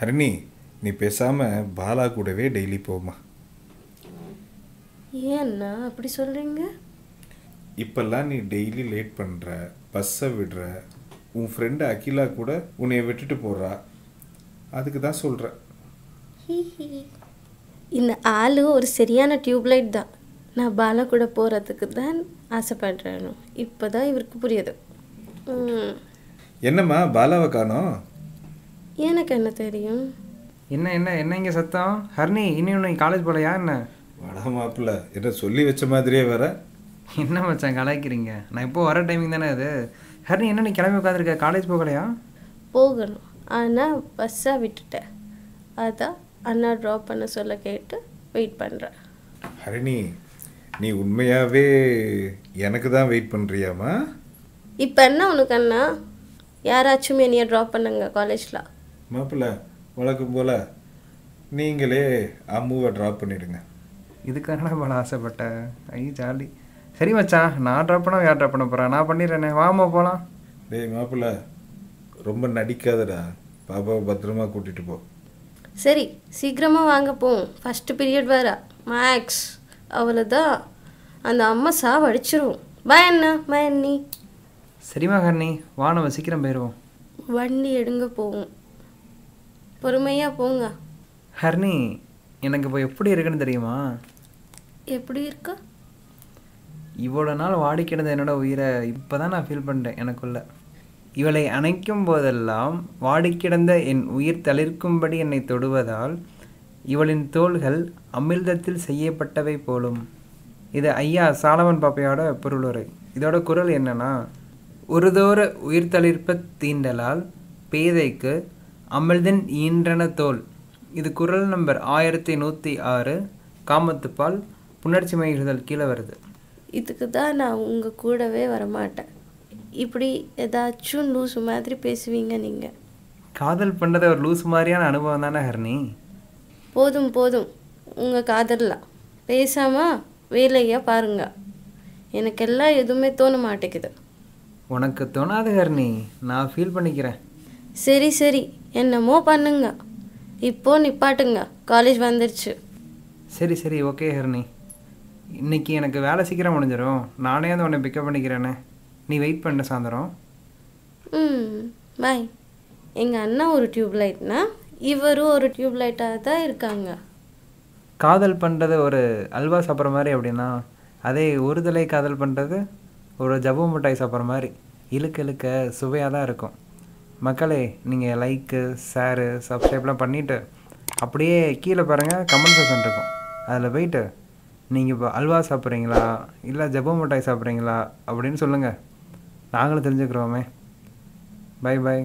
ஹரிணி நீ பேசாமல் பாலா கூடவே டெய்லி போமா ஏன்னா அப்படி சொல்கிறீங்க இப்பெல்லாம் நீ டெய்லி லேட் பண்ணுற பஸ்ஸை விடுற உன் ஃப்ரெண்டு அகிலா கூட உன்னைய விட்டுட்டு போகிறா அதுக்கு தான் சொல்கிறேன் இந்த ஆளு ஒரு சரியான டியூப்லைட் தான். நான் பாலா கூட போகிறதுக்கு தான் ஆசைப்படுறேன். இப்போ தான் இவருக்கு புரியுது. என்னம்மா பாலாவை காணோம்? எனக்கு என்ன தெரியும்? என்ன என்ன என்ன இங்கே சத்தம்? ஹர்னி இன்னும் நீ காலேஜ் போகலையா என்ன? வடா மாப்பிள்ள என்ன சொல்லி வச்ச மாதிரியே வேற. என்ன மச்சான் கலாய்க்கிறீங்க? நான் இப்போ வர டைமிங் தானே அது? ஹர்னி என்ன நீ கிளம்பி உட்காந்துருக்க காலேஜ் போகலையா? போகணும். ஆனால் பஸ்ஸாக விட்டுட்டேன். அதான் அண்ணா ட்ராப் பண்ண சொல்ல கேட்டு வெயிட் பண்ணுறேன் ஹரிணி நீ உண்மையாகவே எனக்கு தான் வெயிட் பண்ணுறியாம்மா இப்போ என்ன உனக்கு அண்ணா? யாராச்சும் என்னைய ட்ராப் பண்ணுங்க காலேஜில் மாப்பிள்ள வழக்கம் போல் நீங்களே அம்முவை ட்ராப் பண்ணிடுங்க. இதுக்காக போல ஆசைப்பட்ட? ஐ ஜாலி. சரி மச்சான் நான் ட்ராப் பண்ண யார் ட்ராப் பண்ண போகிறேன் நான் பண்ணிடுறேனே. வாமா போகலாம் டேய் மாப்பிள்ள ரொம்ப நடிக்காதடா. பாப்பாவை பத்திரமா கூட்டிட்டு போ. சரி சீக்கிரமாக வாங்க போவோம். ஃபஸ்ட்டு பீரியட் வேற. மேக்ஸ் அவ்வளோதான் அந்த அம்மா சாவ அடிச்சிரும். பாய் அண்ணா. பாய் அண்ணி. சரிம்மா ஹர்னி. வா நம்ம சீக்கிரம் போயிடுவோம் வண்டி எடுங்க போவோம். பொறுமையாக போங்க. ஹர்னி எனக்கு இப்போ எப்படி இருக்குன்னு தெரியுமா? எப்படி இருக்கா? இவ்வளோ நாள் வாடி கிடந்த என்னோட உயிரை இப்போ தான் நான் ஃபீல் பண்ணிட்டேன் எனக்குள்ள. இவளை அணைக்கும் போதெல்லாம் வாடி கிடந்த என் உயிர் தளிர்க்கும்படி என்னை தொடுவதால் இவளின் தோள்கள் அமிர்தத்தில் செய்யப்பட்டவை போலும். இது ஐயா சாலமன் பாப்பையோட பொருளுரை இதோட குரல் என்னன்னா ஒருதோற உயிர் தளிர்ப்ப தீண்டலால் பேதைக்கு அமிர்தன் ஈன்றன தோல். இது குரல் நம்பர் ஆயிரத்தி நூற்றி ஆறு காமத்துப்பால் புணர்ச்சி மகிழ்தல் கீழே வருது. இதுக்கு தான் நான் உங்கள் கூடவே வரமாட்டேன். இப்படி ஏதாச்சும் லூசு மாதிரி பேசுவீங்க நீங்கள் காதல் பண்ணுறது ஒரு லூஸ் மாதிரியான அனுபவம் தானே ஹர்னி? போதும் போதும். உங்கள் காதல்லாம். பேசாமல் வேலையாக பாருங்க. எனக்கெல்லாம் எதுவுமே தோண மாட்டேங்குது. உனக்கு தோணாது ஹர்னி. நான் ஃபீல் பண்ணிக்கிறேன். சரி சரி. என்னமோ பண்ணுங்க. இப்போ நிப்பாட்டுங்க. காலேஜ் வந்துருச்சு. சரி சரி ஓகே ஹர்னி இன்னைக்கு எனக்கு வேலை சீக்கிரம் முடிஞ்சிடும் நானே வந்து உன்னை பிக்கப் பண்ணிக்கிறேனே. நீ வெயிட் பண்ண சாயந்தரம். ம் பாய் எங்கள் அண்ணா ஒரு டியூப் லைட்னா இவரும் ஒரு டியூப் லைட்டாக தான் இருக்காங்க. காதல் பண்ணுறது ஒரு அல்வா சாப்பிட்ற மாதிரி அப்படின்னா அதே ஒரு தலை காதல் பண்ணுறது ஒரு ஜவ்வு மிட்டாய் சாப்பிட்ற மாதிரி இழுக்க இழுக்க சுவையாக தான் இருக்கும். மக்களே நீங்கள் லைக்கு ஷேரு சப்ஸ்கிரைப்லாம் பண்ணிவிட்டு அப்படியே கீழே பாருங்கள் கமெண்ட் செக்ஷன் இருக்கும். அதில் போயிட்டு நீங்கள் இப்போ அல்வா சாப்பிட்றீங்களா? இல்லை ஜவ்வு மிட்டாய் சாப்பிட்றீங்களா? அப்படின்னு சொல்லுங்கள் நாங்களும் தெரிஞ்சுக்கிறோமே. By by